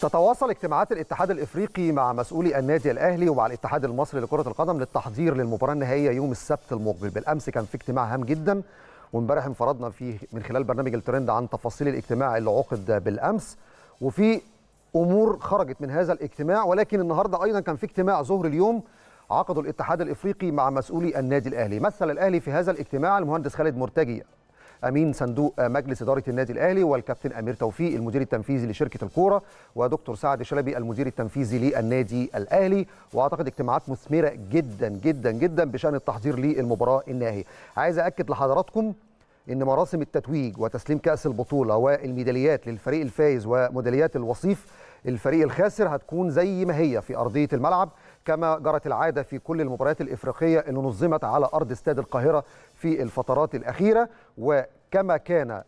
تتواصل اجتماعات الاتحاد الإفريقي مع مسؤولي النادي الأهلي ومع الاتحاد المصري لكرة القدم للتحضير للمباراة النهائية يوم السبت المقبل. بالأمس كان في اجتماع هام جدا وامبارح انفردنا فيه من خلال برنامج الترند عن تفاصيل الاجتماع اللي عقد بالأمس. وفي أمور خرجت من هذا الاجتماع ولكن النهارده أيضا كان في اجتماع ظهر اليوم عقده الاتحاد الإفريقي مع مسؤولي النادي الأهلي. مثل الأهلي في هذا الاجتماع المهندس خالد مرتجي أمين صندوق مجلس إدارة النادي الأهلي والكابتن أمير توفيق المدير التنفيذي لشركة الكورة ودكتور سعد شلبي المدير التنفيذي للنادي الأهلي. وأعتقد اجتماعات مثمرة جدا جدا جدا بشأن التحضير للمباراة النهائية. عايز اكد لحضراتكم إن مراسم التتويج وتسليم كأس البطولة والميداليات للفريق الفايز وميداليات الوصيف الفريق الخاسر هتكون زي ما هي في أرضية الملعب كما جرت العادة في كل المباريات الإفريقية اللي نظمت على أرض استاد القاهرة في الفترات الأخيرة. وكما كان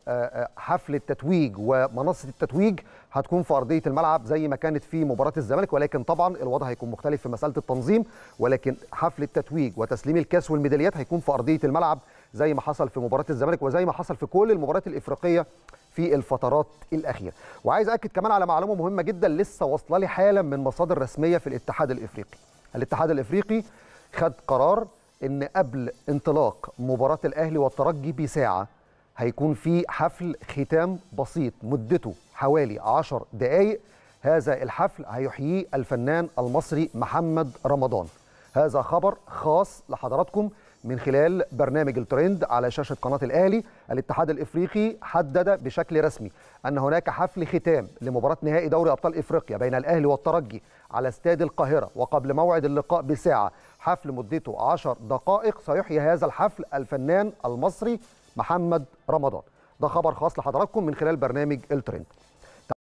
حفل التتويج ومنصة التتويج هتكون في أرضية الملعب زي ما كانت في مباراة الزمالك. ولكن طبعا الوضع هيكون مختلف في مسألة التنظيم. ولكن حفل التتويج وتسليم الكاس والميداليات هيكون في أرضية الملعب زي ما حصل في مباراة الزمالك وزي ما حصل في كل المباريات الإفريقية في الفترات الأخيرة. وعايز أكد كمان على معلومة مهمة جدا لسه واصلة لي حالا من مصادر رسمية في الاتحاد الإفريقي. الاتحاد الإفريقي خد قرار إن قبل انطلاق مباراة الأهلي والترجي بساعة هيكون في حفل ختام بسيط مدته حوالي 10 دقائق هذا الحفل هيحييه الفنان المصري محمد رمضان. هذا خبر خاص لحضراتكم. من خلال برنامج الترند على شاشة قناة الأهلي الاتحاد الإفريقي حدد بشكل رسمي أن هناك حفل ختام لمباراة نهائي دوري أبطال إفريقيا بين الأهلي والترجي على استاد القاهرة. وقبل موعد اللقاء بساعة حفل مدته 10 دقائق سيحيي هذا الحفل الفنان المصري محمد رمضان. ده خبر خاص لحضراتكم من خلال برنامج الترند.